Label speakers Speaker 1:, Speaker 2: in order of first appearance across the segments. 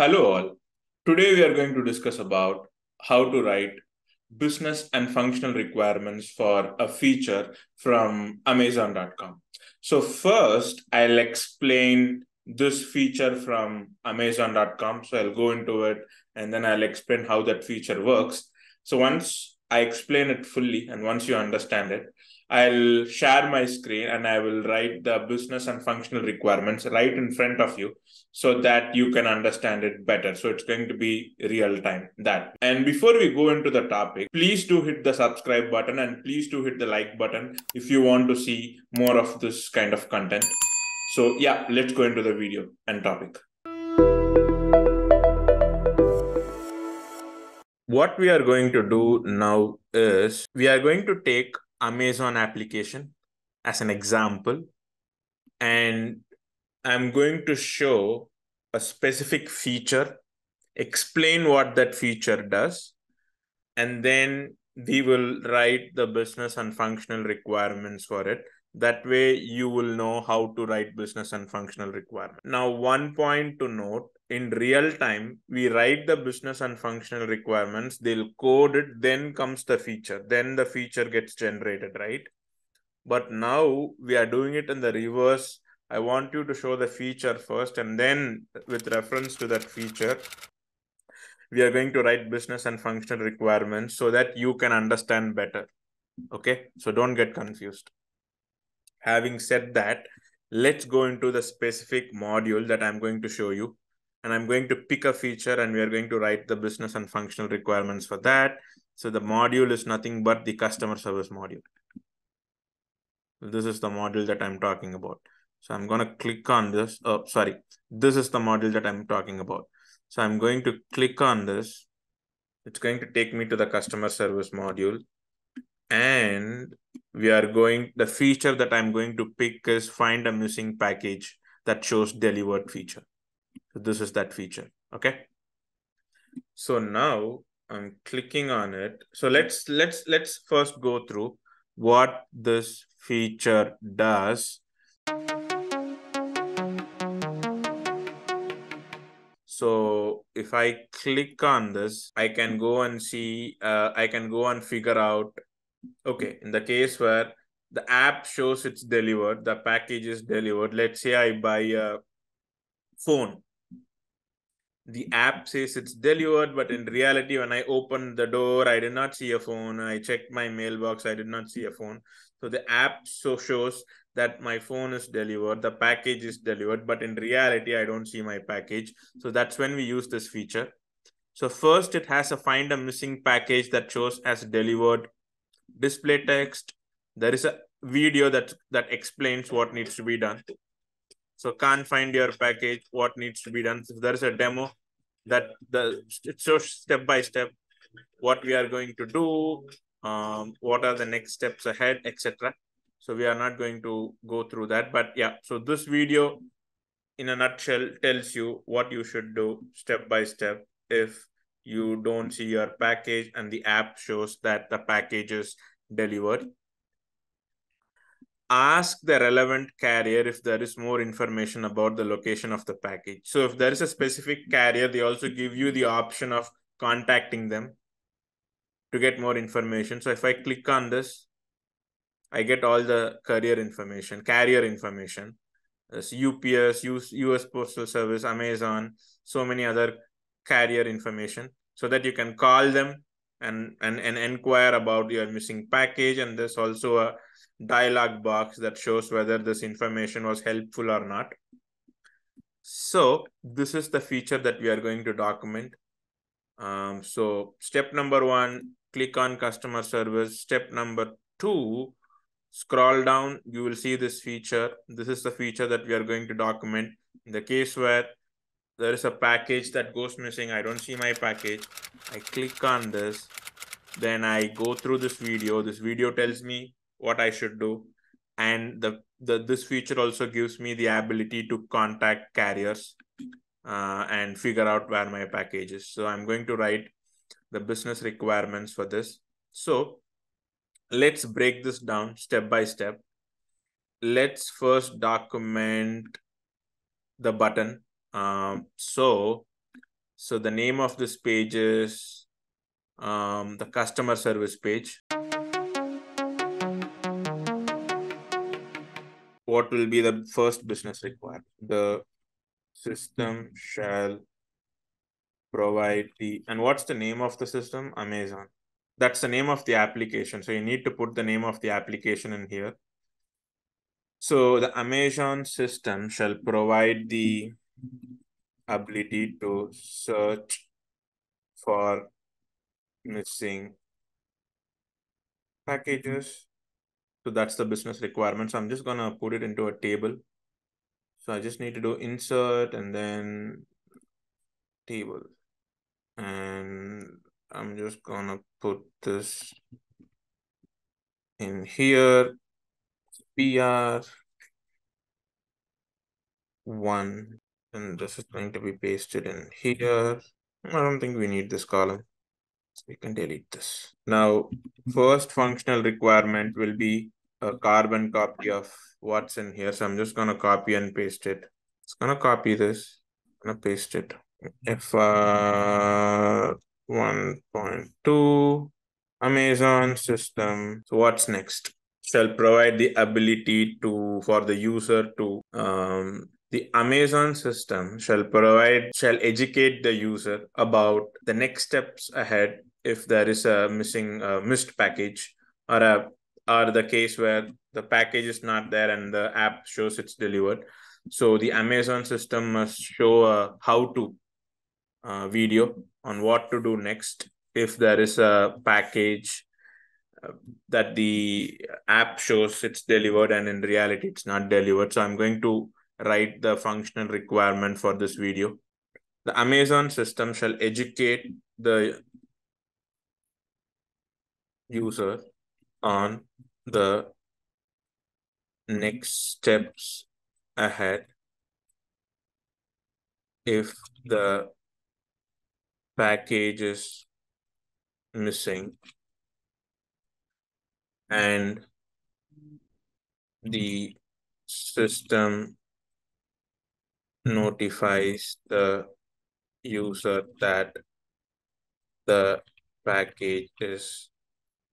Speaker 1: Hello all. Today we are going to discuss about how to write business and functional requirements for a feature from amazon.com. So first I'll explain this feature from amazon.com. So I'll go into it and then I'll explain how that feature works. So once I explain it fully and once you understand it, I'll share my screen and I will write the business and functional requirements right in front of you so that you can understand it better. So it's going to be real time that. And before we go into the topic, please do hit the subscribe button and please do hit the like button if you want to see more of this kind of content. So yeah, let's go into the video and topic. What we are going to do now is we are going to take Amazon application as an example. And I'm going to show a specific feature, explain what that feature does, and then we will write the business and functional requirements for it. That way, you will know how to write business and functional requirements. Now, one point to note in real time, we write the business and functional requirements, they'll code it, then comes the feature, then the feature gets generated, right? But now we are doing it in the reverse. I want you to show the feature first, and then with reference to that feature, we are going to write business and functional requirements so that you can understand better. Okay, so don't get confused. Having said that, let's go into the specific module that I'm going to show you and I'm going to pick a feature and we are going to write the business and functional requirements for that. So the module is nothing but the customer service module. This is the module that I'm talking about. So I'm going to click on this. Oh, sorry. This is the module that I'm talking about. So I'm going to click on this. It's going to take me to the customer service module. And we are going, the feature that I'm going to pick is find a missing package that shows delivered feature. So this is that feature. Okay. So now I'm clicking on it. So let's let's let's first go through what this feature does. So if I click on this, I can go and see, uh, I can go and figure out, okay, in the case where the app shows it's delivered, the package is delivered. Let's say I buy a phone the app says it's delivered, but in reality, when I opened the door, I did not see a phone. I checked my mailbox, I did not see a phone. So the app so shows that my phone is delivered, the package is delivered, but in reality, I don't see my package. So that's when we use this feature. So first, it has a find a missing package that shows as delivered display text. There is a video that that explains what needs to be done. So can't find your package, what needs to be done. So there is a demo that the it shows step by step what we are going to do, um, what are the next steps ahead, etc. So we are not going to go through that. But yeah, so this video in a nutshell tells you what you should do step by step if you don't see your package and the app shows that the package is delivered ask the relevant carrier if there is more information about the location of the package. So if there is a specific carrier, they also give you the option of contacting them to get more information. So if I click on this, I get all the carrier information, carrier information. There's UPS, US Postal Service, Amazon, so many other carrier information so that you can call them and, and, and inquire about your missing package. And there's also a dialog box that shows whether this information was helpful or not. So this is the feature that we are going to document. Um, so step number one, click on customer service. Step number two, scroll down, you will see this feature. This is the feature that we are going to document. In the case where there is a package that goes missing, I don't see my package. I click on this, then I go through this video. This video tells me what I should do. And the, the this feature also gives me the ability to contact carriers uh, and figure out where my package is. So I'm going to write the business requirements for this. So let's break this down step by step. Let's first document the button. Um, so So the name of this page is um, the customer service page. What will be the first business required? The system shall provide the, and what's the name of the system? Amazon. That's the name of the application. So you need to put the name of the application in here. So the Amazon system shall provide the ability to search for missing packages. So that's the business requirement. So I'm just gonna put it into a table. So I just need to do insert and then table. And I'm just gonna put this in here. PR one, and this is going to be pasted in here. I don't think we need this column. So we can delete this. Now, first functional requirement will be a carbon copy of what's in here. So I'm just gonna copy and paste it. It's gonna copy this, I'm gonna paste it. FR 1.2 Amazon system. So what's next? Shall provide the ability to for the user to um, the Amazon system shall provide shall educate the user about the next steps ahead if there is a missing uh, missed package or a or the case where the package is not there and the app shows it's delivered. So the amazon system must show a how to uh, video on what to do next if there is a package uh, that the app shows it's delivered and in reality it's not delivered. So i'm going to write the functional requirement for this video. The amazon system shall educate the user on the next steps ahead. If the package is missing and the system notifies the user that the package is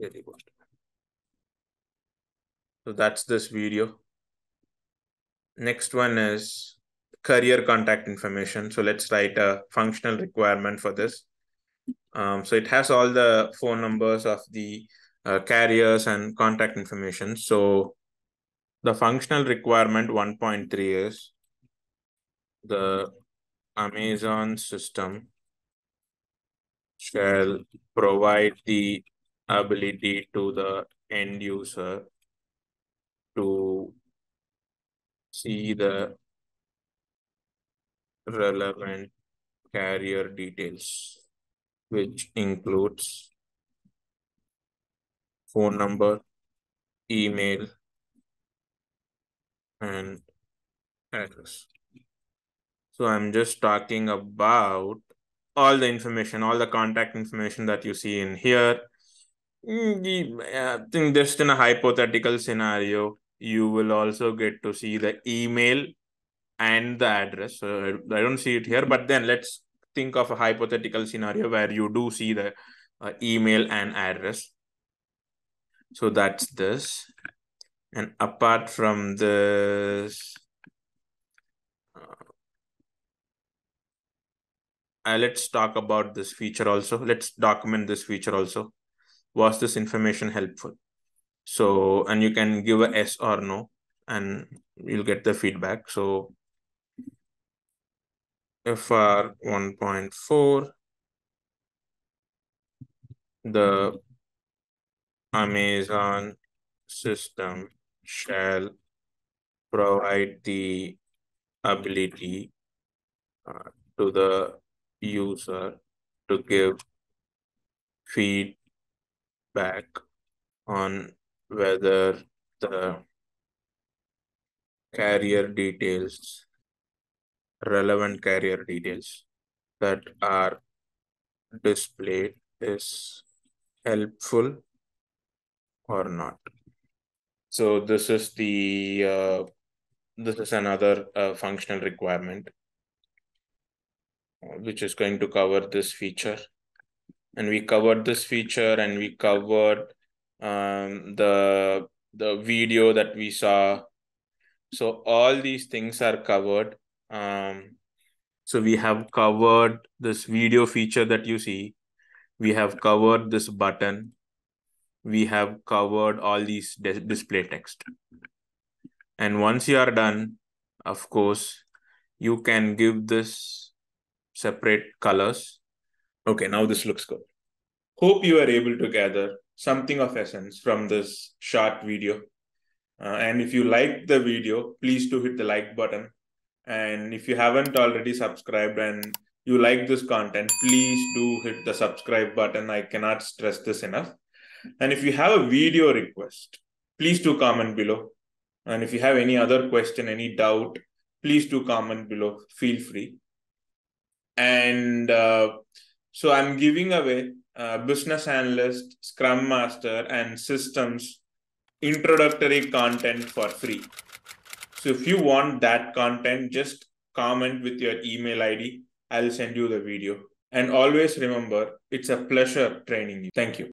Speaker 1: delivered. So that's this video. Next one is carrier contact information. So let's write a functional requirement for this. Um, so it has all the phone numbers of the uh, carriers and contact information. So the functional requirement 1.3 is the Amazon system shall provide the ability to the end user to see the relevant carrier details, which includes phone number, email, and address. So I'm just talking about all the information, all the contact information that you see in here. Mm, I think just in a hypothetical scenario, you will also get to see the email and the address. So I don't see it here, but then let's think of a hypothetical scenario where you do see the uh, email and address. So that's this. And apart from this, uh, let's talk about this feature also. Let's document this feature also. Was this information helpful? So, and you can give a yes or no, and you'll get the feedback. So FR 1.4, the Amazon system shall provide the ability uh, to the user to give feedback on whether the carrier details, relevant carrier details that are displayed is helpful or not. So this is the, uh, this is another uh, functional requirement. Which is going to cover this feature. And we covered this feature and we covered um, the the video that we saw. So all these things are covered. Um, so we have covered this video feature that you see. We have covered this button. We have covered all these display text. And once you are done, of course, you can give this separate colors. Okay, now this looks good. Hope you are able to gather something of essence from this short video. Uh, and if you like the video, please do hit the like button. And if you haven't already subscribed and you like this content, please do hit the subscribe button. I cannot stress this enough. And if you have a video request, please do comment below. And if you have any other question, any doubt, please do comment below. Feel free. And uh, so I'm giving away uh, business analyst, scrum master, and systems introductory content for free. So if you want that content, just comment with your email ID. I'll send you the video. And always remember, it's a pleasure training you. Thank you.